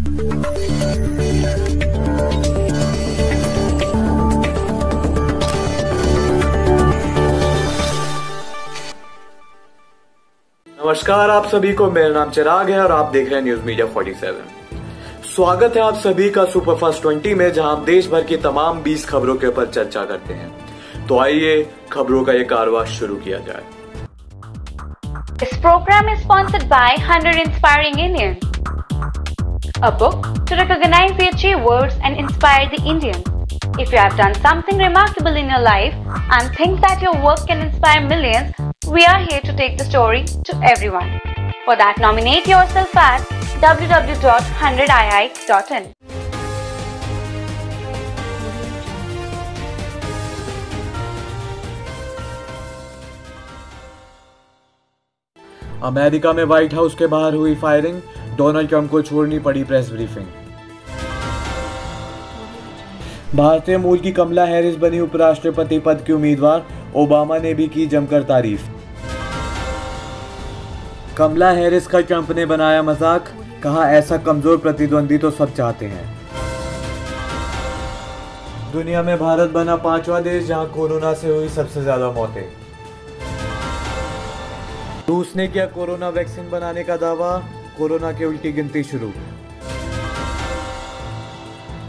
नमस्कार आप सभी को मेरा नाम चिराग है और आप देख रहे हैं न्यूज़ मीडिया 47 स्वागत है आप सभी का सुपरफास्ट 20 में जहाँ हम देश भर की तमाम 20 खबरों के ऊपर चर्चा करते हैं। तो आइए खबरों का ये कारवा शुरू किया जाए। This program is sponsored by 100 Inspiring Indians, a book to recognize the achievers and inspire the Indians. If you have done something remarkable in your life and think that your work can inspire millions, we are here to take the story to everyone. For that, nominate yourself at www.100ii.in. America में White House के बाहर हुई firing. Donald Trump को छोड़नी पड़ी press briefing. भारतीय मूल की कमला हैरिस बनी उपराष्ट्रपति पद की उम्मीदवार। ओबामा ने भी की जमकर तारीफ़। कमला हैरिस का ट्रंप ने बनाया मज़ाक। कहा, ऐसा कमज़ोर प्रतिद्वंदी तो सब चाहते हैं। दुनिया में भारत बना पांचवा देश जहाँ कोरोना से हुई सबसे ज़्यादा मौतें। रूस ने किया कोरोना वैक्सीन बनाने का दावा। कोरोना की उल्टी गिनती शुरू।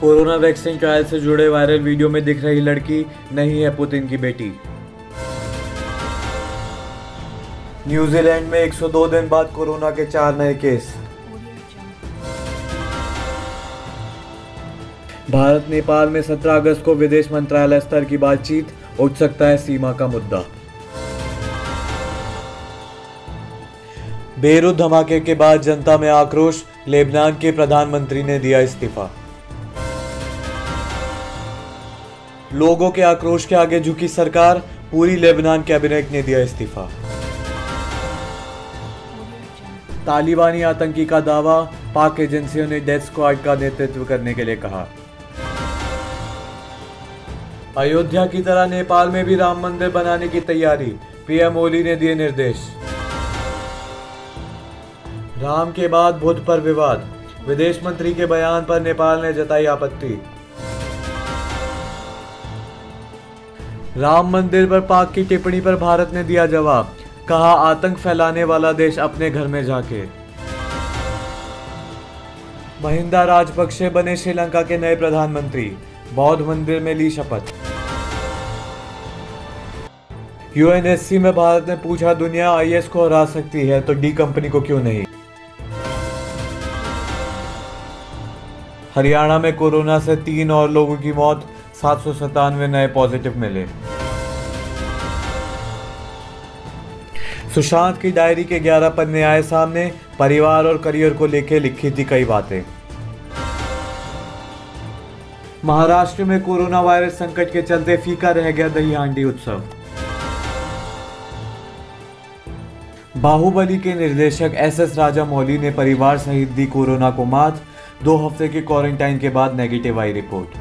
कोरोना वैक्सीन ट्रायल से जुड़े वायरल वीडियो में दिख रही लड़की नहीं है पुतिन की बेटी। न्यूजीलैंड में 102 दिन बाद कोरोना के चार नए केस। भारत नेपाल में 17 अगस्त को विदेश मंत्रालय स्तर की बातचीत, उठ सकता है सीमा का मुद्दा। बेरूत धमाके के बाद जनता में आक्रोश, लेबनान के प्रधानमंत्री ने दिया इस्तीफा। लोगों के आक्रोश के आगे झुकी सरकार, पूरी लेबनान कैबिनेट ने दिया इस्तीफा। तालिबानी आतंकी का दावा, पाक एजेंसियों ने डेथ स्क्वाड का नेतृत्व करने के लिए कहा। अयोध्या की तरह नेपाल में भी राम मंदिर बनाने की तैयारी, पीएम ओली ने दिए निर्देश। राम के बाद बुद्ध पर विवाद। विदेश मंत्री के बयान पर नेपाल ने जताई आपत्ति। राम मंदिर पर पाक की टिप्पणी पर भारत ने दिया जवाब। कहा, आतंक फैलाने वाला देश अपने घर में जाके। महिंदा राजपक्षे बने श्रीलंका के नए प्रधानमंत्री। बौद्ध मंदिर में ली शपथ। यूएनएससी में भारत ने पूछा, दुनिया आईएस को हरा सकती है तो डी कंपनी को क्यों नहीं? हरियाणा में कोरोना से तीन और लोगों की मौत, सात सौ सतानवे नए पॉजिटिव मिले। सुशांत की डायरी के 11 पन्ने आए सामने, परिवार और करियर को लेकर लिखी थी कई बातें। महाराष्ट्र में कोरोना वायरस संकट के चलते फीका रह गया दही हांडी उत्सव। बाहुबली के निर्देशक एस एस राजा मौली ने परिवार सहित दी कोरोना को मात दो हफ़्ते के क्वारंटाइन के बाद नेगेटिव आई रिपोर्ट।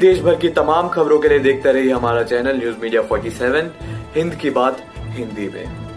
देश भर की तमाम खबरों के लिए देखते रहिए हमारा चैनल न्यूज़ मीडिया 47 हिंद की बात हिंदी में।